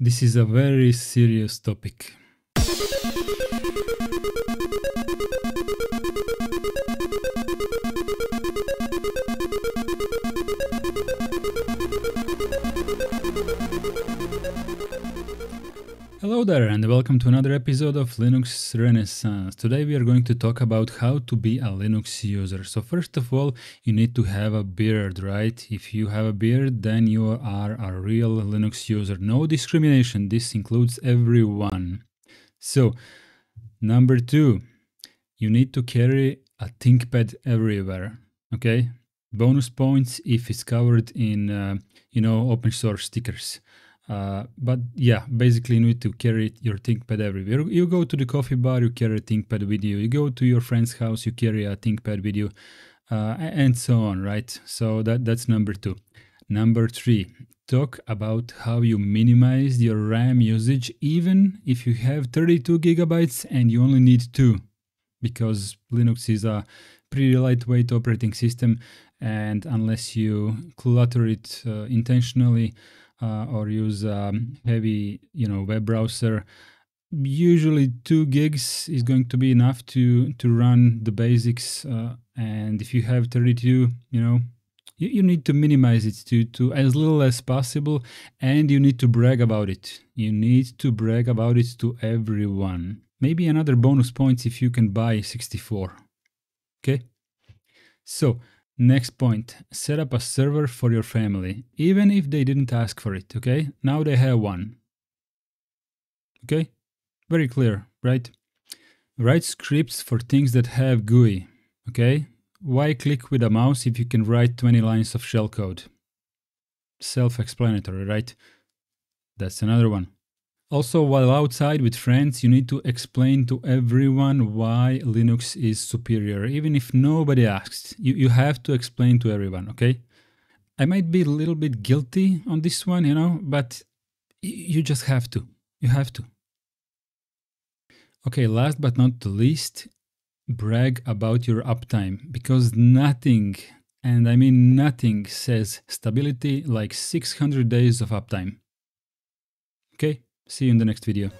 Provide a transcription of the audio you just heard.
This is a very serious topic. Hello there and welcome to another episode of Linux Renaissance. Today we are going to talk about how to be a Linux user. So first of all, you need to have a beard, right? If you have a beard, then you are a real Linux user. No discrimination. This includes everyone. So, number 2, you need to carry a ThinkPad everywhere, okay? Bonus points if it's covered in uh, you know open source stickers. Uh, but yeah, basically you need to carry your ThinkPad everywhere. You go to the coffee bar, you carry a ThinkPad with you. You go to your friend's house, you carry a ThinkPad with you, uh, and so on, right? So that that's number two. Number three, talk about how you minimize your RAM usage, even if you have 32 gigabytes and you only need two, because Linux is a pretty lightweight operating system, and unless you clutter it uh, intentionally uh, or use um, heavy, you know, web browser, usually two gigs is going to be enough to to run the basics. Uh, and if you have 32, you know, you, you need to minimize it to to as little as possible, and you need to brag about it. You need to brag about it to everyone. Maybe another bonus points if you can buy 64. Okay, so Next point, set up a server for your family, even if they didn't ask for it, okay? Now they have one. Okay? Very clear, right? Write scripts for things that have GUI, okay? Why click with a mouse if you can write 20 lines of shellcode? Self-explanatory, right? That's another one. Also, while outside with friends, you need to explain to everyone why Linux is superior, even if nobody asks. You, you have to explain to everyone, okay? I might be a little bit guilty on this one, you know, but you just have to. You have to. Okay, last but not the least, brag about your uptime because nothing, and I mean nothing, says stability like 600 days of uptime. Okay? See you in the next video.